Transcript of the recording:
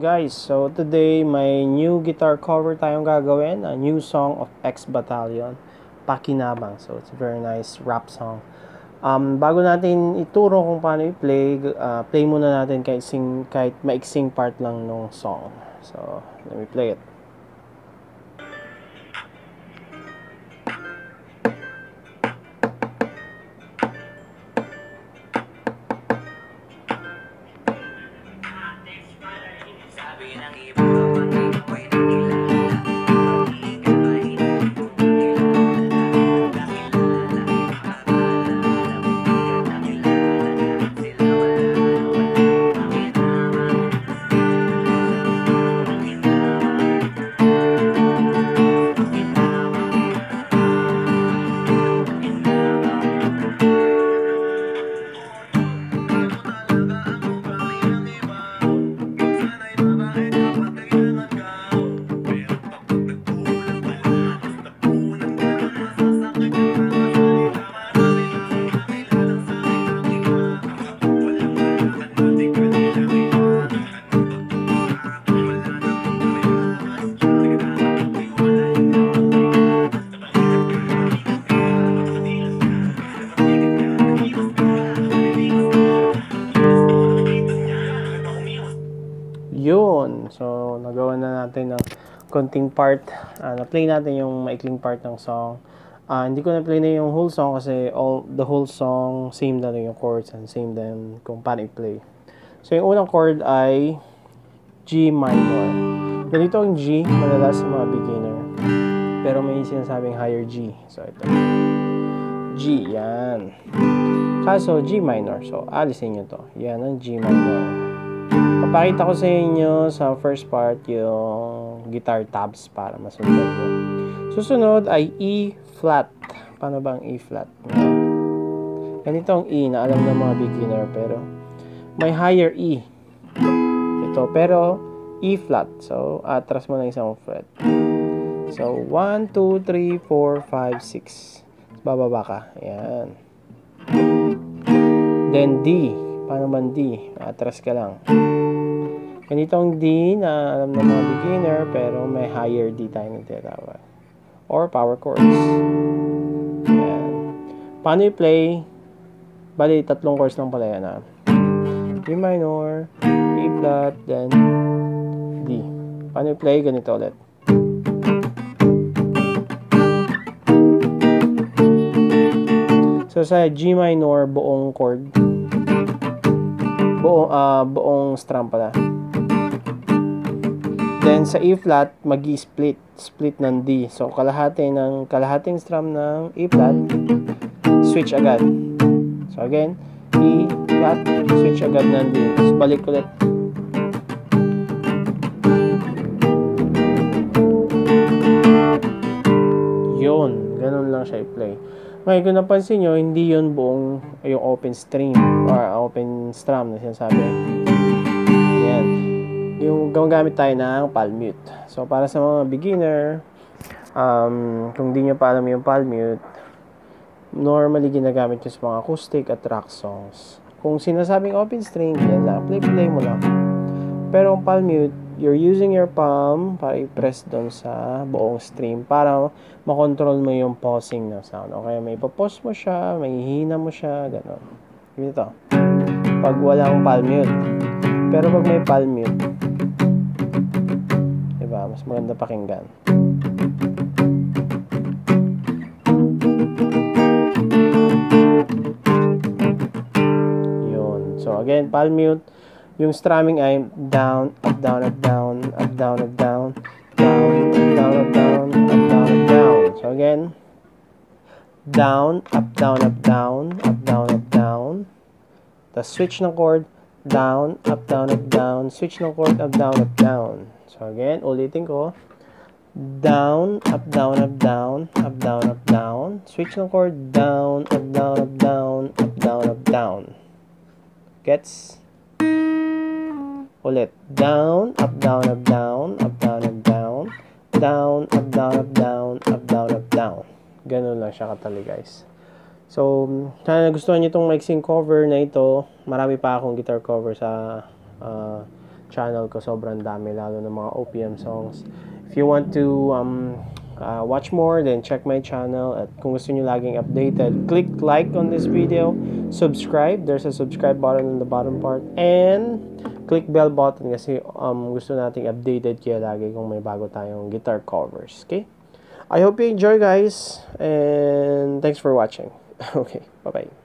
Guys, so today may new guitar cover tayong gagawin, a new song of X Battalion, Pakinabang. So it's a very nice rap song. Um, bago natin ituro kung paano i-play, uh, play muna natin kahit, sing, kahit maiksing part lang ng song. So, let me play it. Yun. So, nagawa na natin ng konting part. Ah, na-play natin yung maikling part ng song. Ah, hindi ko na-play na yung whole song kasi all the whole song same na yung chords and same din kung paano i-play. So, yung unang chord ay G minor. Ganito ang G, madalas sa mga beginner. Pero may sinasabing higher G. So, ito. G, yan. Kaso, G minor. So, alisin nyo to. Yan ang G minor. Papakita ko sa inyo sa first part yung guitar tabs para masundan mo. Susunod ay E flat. Paano ba ang E flat? Ganito ang E na alam ng mga beginner pero may higher E. Ito pero E flat. So atras mo na isang fret. So 1, 2, 3, 4, 5, 6. Bababa ka. Ayan. Then D. Paano man D? Atras ka lang. Ganitong D na alam ng mga beginner pero may higher D tayo na. Or power chords. Ayan. Paano i-play? Bali, tatlong chords lang pala yan ha. G minor, E flat, then D. Paano i-play? Ganito ulit. So sa G minor, buong chord. Buong, ah buong strum pala. Then sa E flat, magi-split, split ng D. So kalahati ng kalahating strum ng E flat, switch agad. So again, E flat, switch agad ng D. Tapos balik ulit. Yun, ganun lang siya i-play. Ngayon, kung napansin nyo, hindi yun buong yung open stream or open strum na sinasabi. Yung gumagamit tayo ng palm mute. So, para sa mga beginner, um, kung di nyo pa alam yung palm mute, normally ginagamit yung sa mga acoustic at rock songs. Kung sinasabing open string, yan play-play mo lang. Pero ang palm mute, you're using your palm para i-press doon sa buong stream para makontrol mo yung pausing ng sound. Okay, may ipapause mo siya, may hihina mo siya, gano'n. Ganito. Pag walang palm mute. Pero pag may palm mute, diba, mas maganda pakinggan. Yun. So again, palm mute. Yung strumming ay down, up, down, up, down, up, down, up, down, down, up, down, up, down, up, down, up, down. So again, down, up, down, up, down, up, down, up, down. Tapos switch ng chord, down, up, down, up, down. Switch ng chord, up, down, up, down. So again, ulitin ko. Down, up, down, up, down, up, down, up, down. Switch ng chord, down, up, down, up, down, up, down, up, down. Gets? Ulit. Down, up, down, up, down, up, down, up, down. Down, up, down, up, down, up, down, up, down. Ganun lang siya katali, guys. So, sana nagustuhan niyo itong mixing cover na ito. Marami pa akong guitar cover sa uh, channel ko. Sobrang dami, lalo ng mga OPM songs. If you want to um, uh, watch more, then check my channel. At kung gusto nyo laging updated, click like on this video, subscribe. There's a subscribe button on the bottom part. And click bell button kasi um, gusto nating updated kaya lagi kung may bago tayong guitar covers. Okay? I hope you enjoy guys. And thanks for watching. Okay, bye-bye.